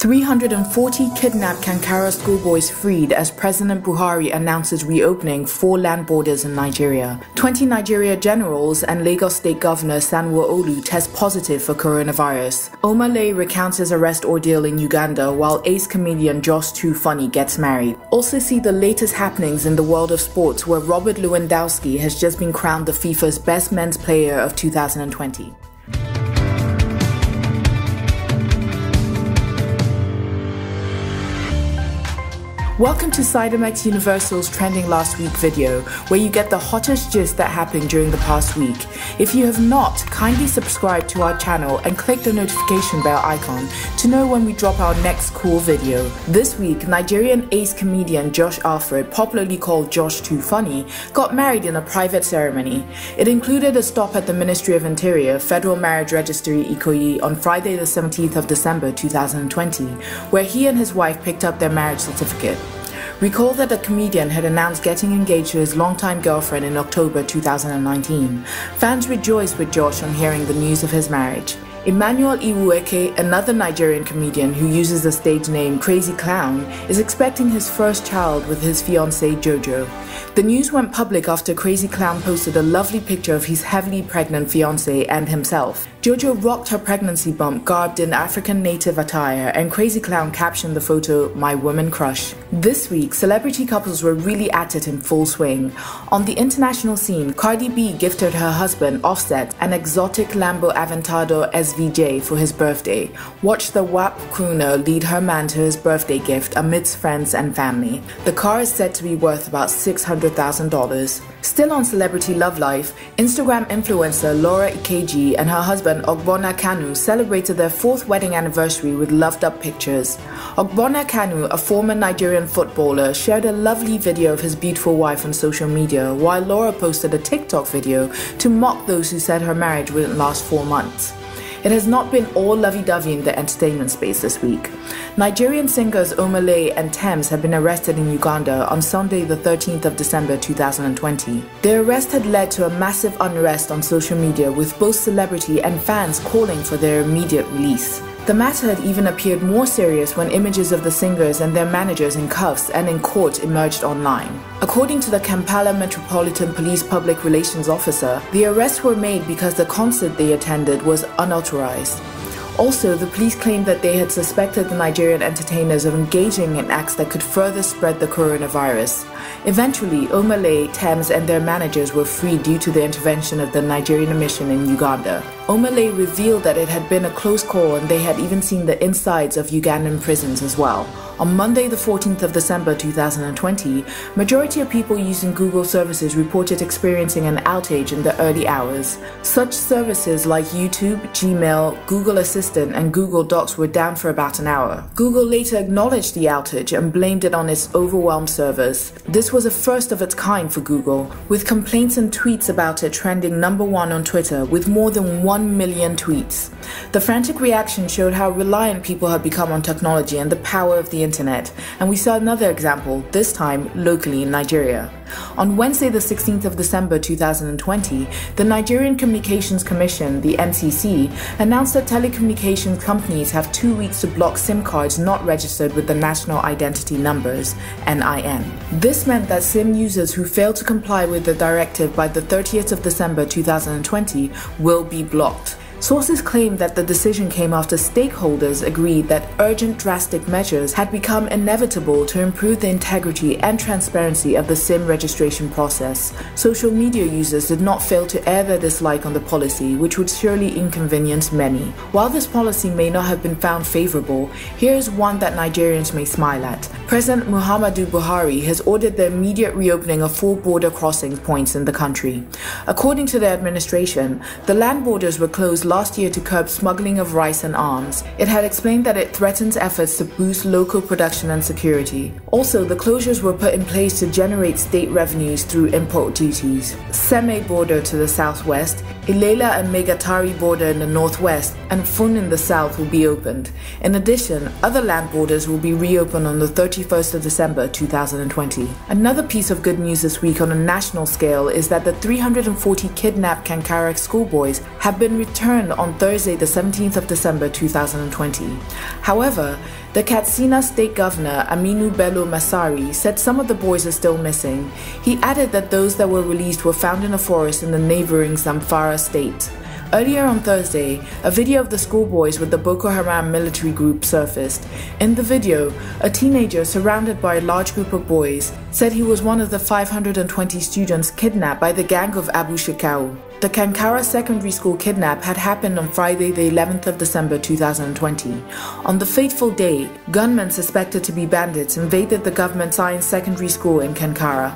340 kidnapped Kankara schoolboys freed as President Buhari announces reopening four land borders in Nigeria. 20 Nigeria generals and Lagos State Governor Sanwo-Olu test positive for coronavirus. Omah recounts his arrest ordeal in Uganda while ace comedian Josh2funny gets married. Also see the latest happenings in the world of sports where Robert Lewandowski has just been crowned the FIFA's best men's player of 2020. Welcome to Sidomex Universal's Trending Last Week video, where you get the hottest gist that happened during the past week. If you have not, kindly subscribe to our channel and click the notification bell icon to know when we drop our next cool video. This week, Nigerian ace comedian Josh Alfred, popularly called Josh2funny, got married in a private ceremony. It included a stop at the Ministry of Interior, Federal Marriage Registry Ikoyi on Friday the 17th of December 2020, where he and his wife picked up their marriage certificate. Recall that the comedian had announced getting engaged to his longtime girlfriend in October 2019. Fans rejoiced with Josh on hearing the news of his marriage. Emmanuel Iwueke, another Nigerian comedian who uses the stage name Crazeclown, is expecting his first child with his fiancée Jojo. The news went public after Crazeclown posted a lovely picture of his heavily pregnant fiancée and himself. Jojo rocked her pregnancy bump garbed in African native attire, and Crazeclown captioned the photo, My Woman Crush. This week, celebrity couples were really at it in full swing. On the international scene, Cardi B gifted her husband, Offset, an exotic Lambo Aventador SVJ for his birthday. Watch the WAP crooner lead her man to his birthday gift amidst friends and family. The car is said to be worth about $600,000. Still on celebrity love life, Instagram influencer Laura Ikeji and her husband Ogbonna Kanu celebrated their fourth wedding anniversary with loved up pictures. Ogbonna Kanu, a former Nigerian footballer, shared a lovely video of his beautiful wife on social media, while Laura posted a TikTok video to mock those who said her marriage wouldn't last four months. It has not been all lovey dovey in the entertainment space this week. Nigerian singers Omah Lay and Tems have been arrested in Uganda on Sunday, the 13th of December 2020. Their arrest had led to a massive unrest on social media, with both celebrity and fans calling for their immediate release. The matter had even appeared more serious when images of the singers and their managers in cuffs and in court emerged online. According to the Kampala Metropolitan Police Public Relations Officer, the arrests were made because the concert they attended was unauthorized. Also, the police claimed that they had suspected the Nigerian entertainers of engaging in acts that could further spread the coronavirus. Eventually, Omah Tems, and their managers were freed due to the intervention of the Nigerian mission in Uganda. Omah Lay revealed that it had been a close call and they had even seen the insides of Ugandan prisons as well. On Monday, the 14th of December 2020, majority of people using Google services reported experiencing an outage in the early hours. Such services like YouTube, Gmail, Google Assistant, and Google Docs were down for about an hour. Google later acknowledged the outage and blamed it on its overwhelmed servers. This was a first of its kind for Google, with complaints and tweets about it trending number one on Twitter with more than 1 million tweets. The frantic reaction showed how reliant people had become on technology and the power of the internet, and we saw another example, this time locally in Nigeria. On Wednesday, the 16th of December 2020, the Nigerian Communications Commission, the NCC, announced that telecommunications companies have two weeks to block SIM cards not registered with the National Identity Numbers, NIN. This meant that SIM users who fail to comply with the directive by the 30th of December 2020 will be blocked. Sources claim that the decision came after stakeholders agreed that urgent drastic measures had become inevitable to improve the integrity and transparency of the SIM registration process. Social media users did not fail to air their dislike on the policy, which would surely inconvenience many. While this policy may not have been found favorable, here is one that Nigerians may smile at. President Muhammadu Buhari has ordered the immediate reopening of four border crossing points in the country. According to the administration, the land borders were closed last year to curb smuggling of rice and arms. It had explained that it threatens efforts to boost local production and security. Also, the closures were put in place to generate state revenues through import duties. Seme border to the southwest, Illela and Maigatari border in the northwest, and Mfun in the south will be opened. In addition, other land borders will be reopened on the 31st of December 2020. Another piece of good news this week on a national scale is that the 340 kidnapped Kankara schoolboys have been returned on Thursday, the 17th of December 2020. However, The Katsina State Governor Aminu Bello Masari said some of the boys are still missing. He added that those that were released were found in a forest in the neighboring Zamfara state. Earlier on Thursday, a video of the schoolboys with the Boko Haram military group surfaced. In the video, a teenager surrounded by a large group of boys said he was one of the 520 students kidnapped by the gang of Abu Shekau. The Kankara Secondary School kidnap had happened on Friday, the 11th of December 2020. On the fateful day, gunmen suspected to be bandits invaded the government science secondary school in Kankara.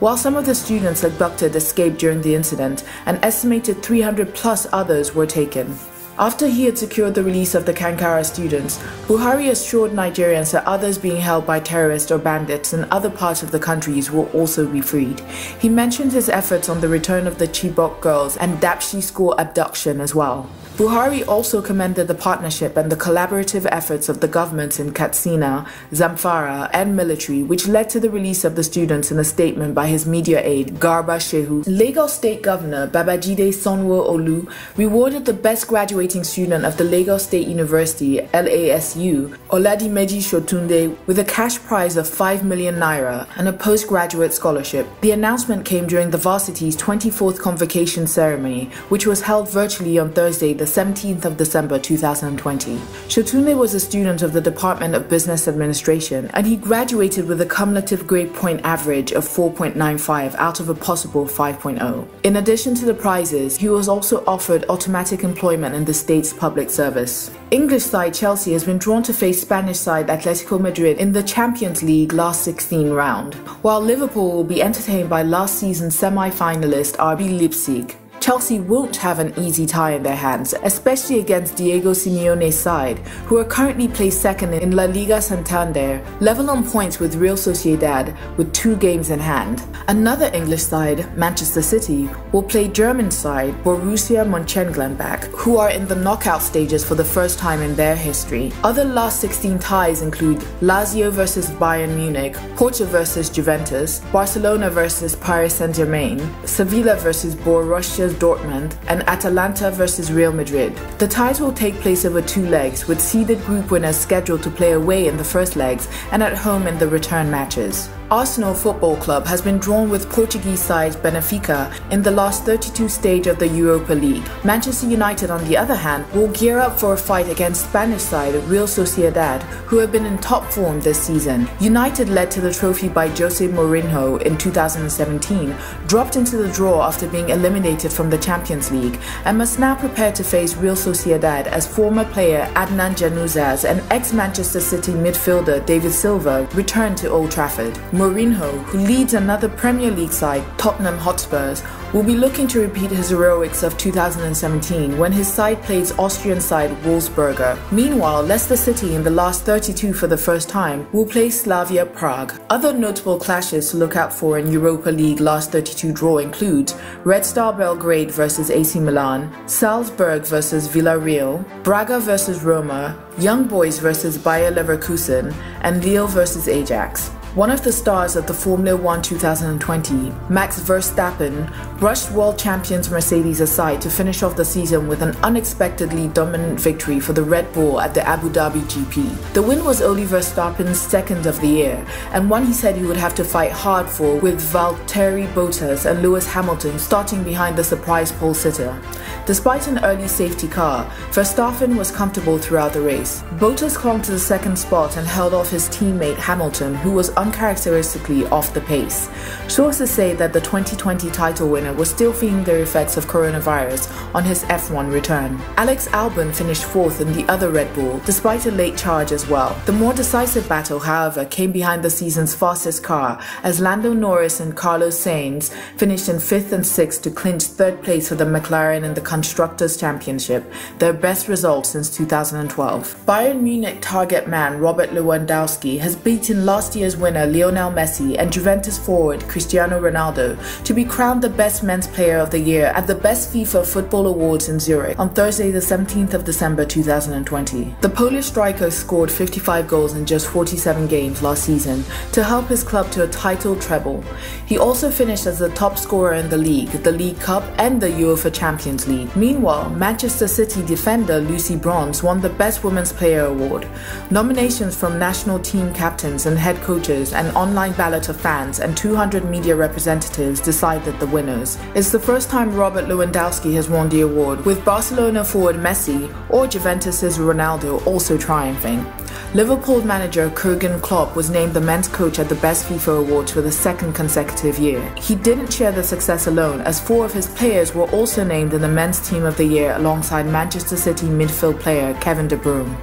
While some of the students abducted escaped during the incident, an estimated 300 plus others were taken. After he had secured the release of the Kankara students, Buhari assured Nigerians that others being held by terrorists or bandits in other parts of the countries will also be freed. He mentioned his efforts on the return of the Chibok girls and Dapchi school abduction as well. Buhari also commended the partnership and the collaborative efforts of the governments in Katsina, Zamfara, and military, which led to the release of the students in a statement by his media aide, Garba Shehu. Lagos State Governor Babajide Sanwo-Olu rewarded the best graduating student of the Lagos State University, LASU, Oladimeji Shotunde, with a cash prize of 5 million naira and a postgraduate scholarship. The announcement came during the varsity's 24th convocation ceremony, which was held virtually on Thursday, the 17th of December 2020. Shotunde was a student of the Department of Business Administration and he graduated with a cumulative grade point average of 4.95 out of a possible 5.0. In addition to the prizes, he was also offered automatic employment in the state's public service. English side Chelsea has been drawn to face Spanish side Atletico Madrid in the Champions League last 16 round, while Liverpool will be entertained by last season's semi-finalist RB Leipzig. Chelsea won't have an easy tie in their hands, especially against Diego Simeone's side, who are currently placed second in La Liga Santander, level on points with Real Sociedad with two games in hand. Another English side, Manchester City, will play German side Borussia Mönchengladbach, who are in the knockout stages for the first time in their history. Other last 16 ties include Lazio versus Bayern Munich, Porto versus Juventus, Barcelona versus Paris Saint-Germain, Sevilla versus Borussia Dortmund, and Atalanta versus Real Madrid. The ties will take place over two legs, with seeded group winners scheduled to play away in the first legs and at home in the return matches. Arsenal Football Club has been drawn with Portuguese side Benfica in the last 32 stage of the Europa League. Manchester United, on the other hand, will gear up for a fight against Spanish side Real Sociedad, who have been in top form this season. United led to the trophy by Jose Mourinho in 2017, dropped into the draw after being eliminated from the Champions League, and must now prepare to face Real Sociedad as former player Adnan Januzaj and ex-Manchester City midfielder David Silva return to Old Trafford. Mourinho, who leads another Premier League side, Tottenham Hotspurs, will be looking to repeat his heroics of 2017 when his side plays Austrian side Wolfsberger. Meanwhile, Leicester City in the last 32 for the first time will play Slavia Prague. Other notable clashes to look out for in Europa League last 32 draw include Red Star Belgrade versus AC Milan, Salzburg versus Villarreal, Braga versus Roma, Young Boys versus Bayer Leverkusen, and Lille versus Ajax. One of the stars of the Formula One 2020, Max Verstappen, brushed world champions Mercedes aside to finish off the season with an unexpectedly dominant victory for the Red Bull at the Abu Dhabi GP. The win was only Verstappen's second of the year, and one he said he would have to fight hard for with Valtteri Bottas and Lewis Hamilton starting behind the surprise pole sitter. Despite an early safety car, Verstappen was comfortable throughout the race. Bottas clung to the second spot and held off his teammate Hamilton, who was uncharacteristically off the pace. Sources say that the 2020 title winner was still feeling the effects of coronavirus on his F1 return. Alex Albon finished fourth in the other Red Bull, despite a late charge as well. The more decisive battle, however, came behind the season's fastest car, as Lando Norris and Carlos Sainz finished in fifth and sixth to clinch third place for the McLaren in the Constructors' Championship, their best result since 2012. Bayern Munich target man Robert Lewandowski has beaten last year's winner Lionel Messi and Juventus forward Cristiano Ronaldo to be crowned the best men's player of the year at the Best FIFA Football Awards in Zurich on Thursday, the 17th of December 2020. The Polish striker scored 55 goals in just 47 games last season to help his club to a title treble. He also finished as the top scorer in the league, the League Cup, and the UEFA Champions League. Meanwhile, Manchester City defender Lucy Bronze won the Best Women's Player award. Nominations from national team captains and head coaches, an online ballot of fans, and 200 media representatives decided the winners. It's the first time Robert Lewandowski has won the award, with Barcelona forward Messi or Juventus's Ronaldo also triumphing. Liverpool manager Jurgen Klopp was named the men's coach at the Best FIFA Awards for the second consecutive year. He didn't share the success alone, as four of his players were also named in the Men's Team of the Year alongside Manchester City midfield player Kevin De Bruyne.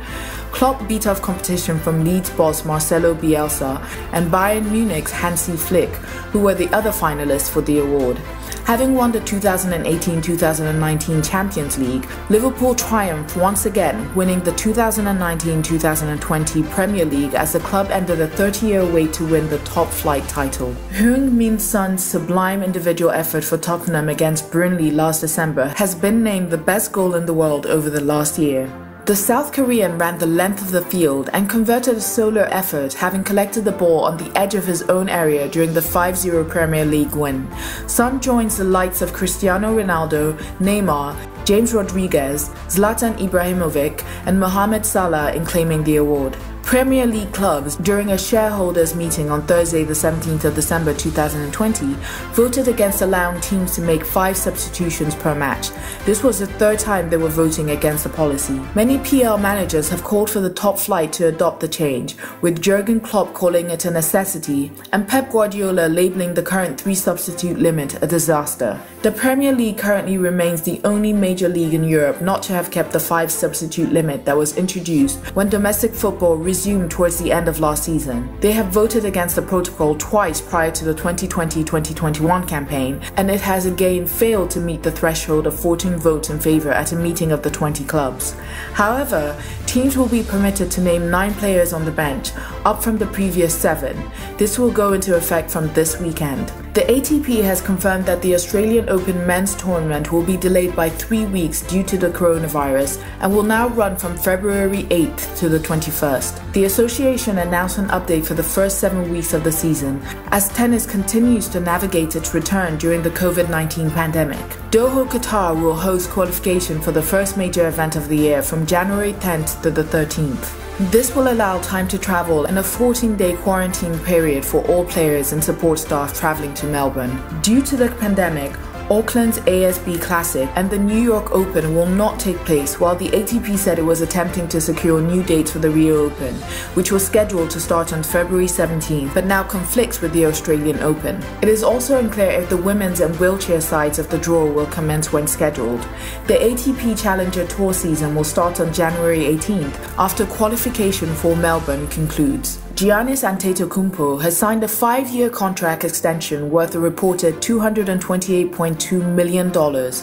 Klopp beat off competition from Leeds boss Marcelo Bielsa and Bayern Munich's Hansi Flick, who were the other finalists for the award. Having won the 2018-2019 Champions League, Liverpool triumphed once again, winning the 2019-2020 Premier League as the club ended a 30-year wait to win the top flight title. Heung Min Son's sublime individual effort for Tottenham against Burnley last December has been named the best goal in the world over the last year. The South Korean ran the length of the field and converted a solo effort, having collected the ball on the edge of his own area during the 5 0 Premier League win. Son joins the likes of Cristiano Ronaldo, Neymar, James Rodriguez, Zlatan Ibrahimovic, and Mohamed Salah in claiming the award. Premier League clubs, during a shareholders meeting on Thursday, the 17th of December 2020, voted against allowing teams to make five substitutions per match. This was the third time they were voting against the policy. Many PL managers have called for the top flight to adopt the change, with Jurgen Klopp calling it a necessity and Pep Guardiola labeling the current three substitute limit a disaster. The Premier League currently remains the only major league in Europe not to have kept the five substitute limit that was introduced when domestic football resumed towards the end of last season. They have voted against the protocol twice prior to the 2020-2021 campaign, and it has again failed to meet the threshold of 14 votes in favor at a meeting of the 20 clubs. However, teams will be permitted to name 9 players on the bench, up from the previous 7. This will go into effect from this weekend. The ATP has confirmed that the Australian Open men's tournament will be delayed by three weeks due to the coronavirus and will now run from February 8th to the 21st. The association announced an update for the first seven weeks of the season as tennis continues to navigate its return during the COVID 19 pandemic. Doha, Qatar will host qualification for the first major event of the year from January 10th to the 13th. This will allow time to travel and a 14 day quarantine period for all players and support staff traveling to Melbourne. Due to the pandemic, Auckland's ASB Classic and the New York Open will not take place while the ATP said it was attempting to secure new dates for the Rio Open, which was scheduled to start on February 17 but now conflicts with the Australian Open. It is also unclear if the women's and wheelchair sides of the draw will commence when scheduled. The ATP Challenger Tour season will start on January 18th after qualification for Melbourne concludes. Giannis Antetokounmpo has signed a five-year contract extension worth a reported $228.2 million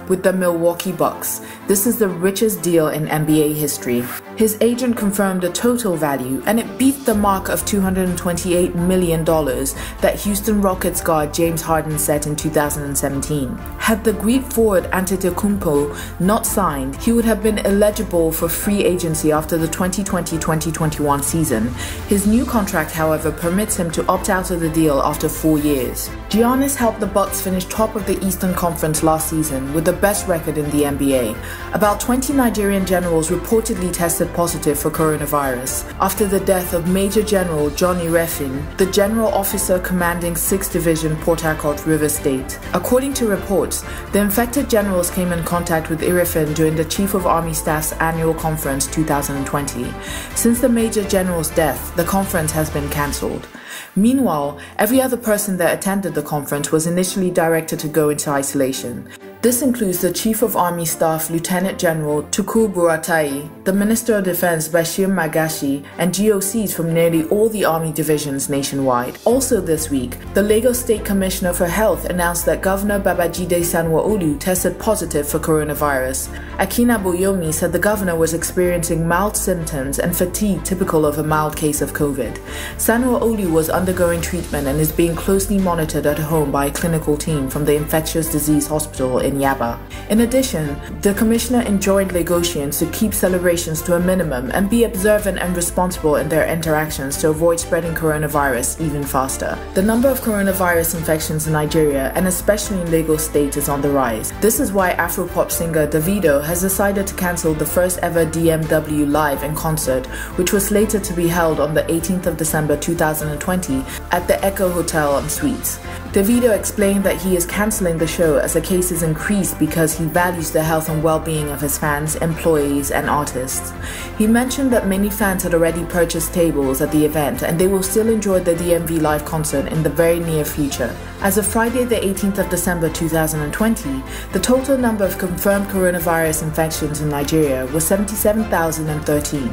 with the Milwaukee Bucks. This is the richest deal in NBA history. His agent confirmed the total value, and it beat the mark of $228 million that Houston Rockets guard James Harden set in 2017. Had the Greek forward Antetokounmpo not signed, he would have been eligible for free agency after the 2020-2021 season. His new contract contract, however, permits him to opt out of the deal after four years. Giannis helped the Bucks finish top of the Eastern Conference last season with the best record in the NBA. About 20 Nigerian generals reportedly tested positive for coronavirus after the death of Major General Johnny Irefin, the general officer commanding 6th Division Port Harcourt River State. According to reports, the infected generals came in contact with Irefin during the Chief of Army Staff's annual conference 2020. Since the Major General's death, the conference conference has been cancelled. Meanwhile, every other person that attended the conference was initially directed to go into isolation. This includes the Chief of Army Staff Lieutenant General Tukur Buratai, the Minister of Defense Bashir Magashi, and GOCs from nearly all the Army divisions nationwide. Also this week, the Lagos State Commissioner for Health announced that Governor Babajide Sanwo-Olu tested positive for coronavirus. Akin Abayomi said the governor was experiencing mild symptoms and fatigue typical of a mild case of COVID. Sanwo-Olu was undergoing treatment and is being closely monitored at home by a clinical team from the Infectious Disease Hospital in Yaba. In addition, the commissioner enjoined Lagosians to keep celebrations to a minimum and be observant and responsible in their interactions to avoid spreading coronavirus even faster. The number of coronavirus infections in Nigeria, and especially in Lagos State, is on the rise. This is why Afropop singer Davido has decided to cancel the first ever DMW Live in concert, which was slated to be held on the 18th of December 2020 at the Echo Hotel and Suites. Davido explained that he is cancelling the show as the cases increased because he values the health and well-being of his fans, employees, and artists. He mentioned that many fans had already purchased tables at the event and they will still enjoy the DMW live concert in the very near future. As of Friday, the 18th of December 2020, the total number of confirmed coronavirus infections in Nigeria was 77,013.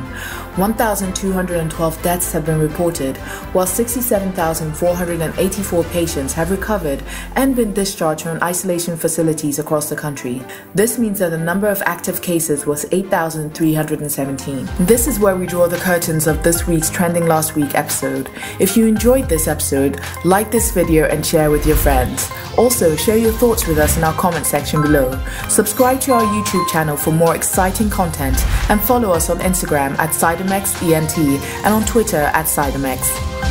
1,212 deaths have been reported, while 67,484 patients have recovered and been discharged from isolation facilities across the country. This means that the number of active cases was 8,317. This is where we draw the curtains of this week's Trending Last Week episode. If you enjoyed this episode, like this video and share with your friends. Also, share your thoughts with us in our comment section below. Subscribe to our YouTube channel for more exciting content and follow us on Instagram at SidomexENT and on Twitter at Sidomex.